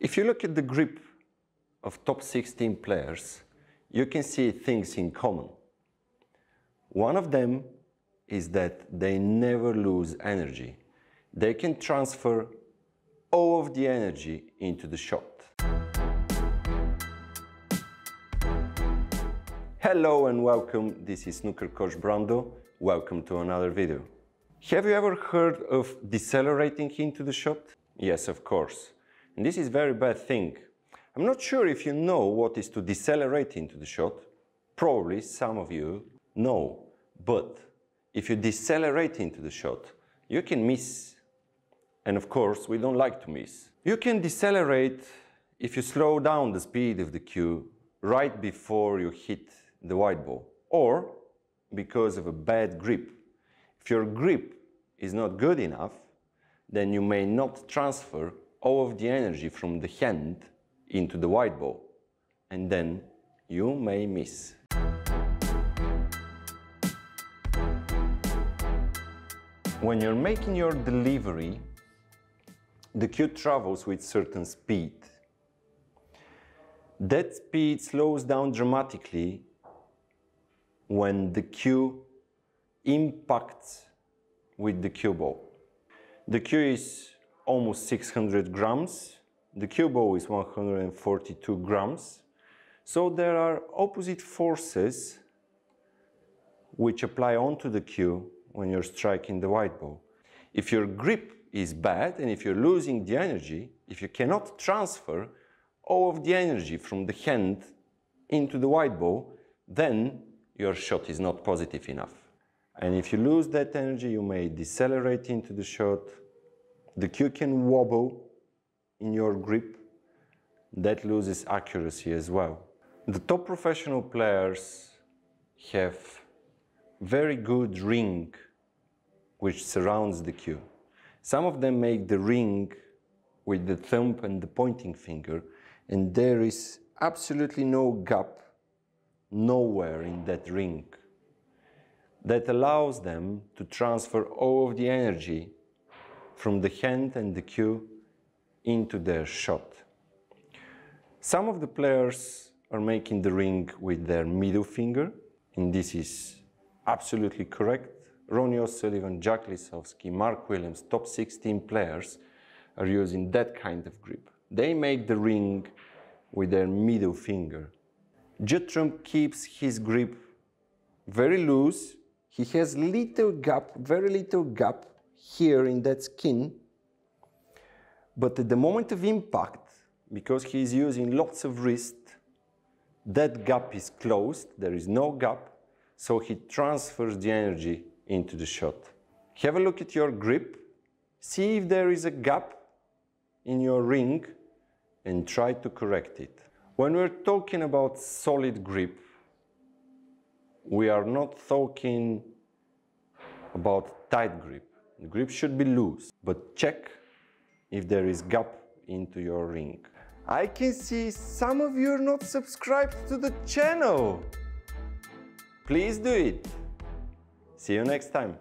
If you look at the grip of top 16 players, you can see things in common. One of them is that they never lose energy. They can transfer all of the energy into the shot. Hello and welcome, this is snooker coach Brando. Welcome to another video. Have you ever heard of decelerating into the shot? Yes, of course. And this is a very bad thing. I'm not sure if you know what is to decelerate into the shot. Probably some of you know. But if you decelerate into the shot, you can miss. And of course, we don't like to miss. You can decelerate if you slow down the speed of the cue right before you hit the white ball or because of a bad grip. If your grip is not good enough, then you may not transfer all of the energy from the hand into the white ball and then you may miss. When you're making your delivery, the cue travels with certain speed. That speed slows down dramatically when the cue impacts with the cue ball. The cue is almost 600 grams. The cue ball is 142 grams. So there are opposite forces which apply onto the cue when you're striking the white ball. If your grip is bad and if you're losing the energy, if you cannot transfer all of the energy from the hand into the white ball, then your shot is not positive enough. And if you lose that energy, you may decelerate into the shot. The cue can wobble in your grip. That loses accuracy as well. The top professional players have very good ring which surrounds the cue. Some of them make the ring with the thumb and the pointing finger and there is absolutely no gap nowhere in that ring that allows them to transfer all of the energy from the hand and the cue into their shot. Some of the players are making the ring with their middle finger, and this is absolutely correct. Ronnie O'Sullivan, Jack Lisowski, Mark Williams, top 16 players are using that kind of grip. They make the ring with their middle finger. Judd Trump keeps his grip very loose. He has little gap, very little gap here in that skin. But at the moment of impact, because he is using lots of wrist, that gap is closed, there is no gap, so he transfers the energy into the shot. Have a look at your grip, see if there is a gap in your ring and try to correct it. When we're talking about solid grip, we are not talking about tight grip. The grip should be loose, but check if there is gap into your ring. I can see some of you are not subscribed to the channel. Please do it. See you next time.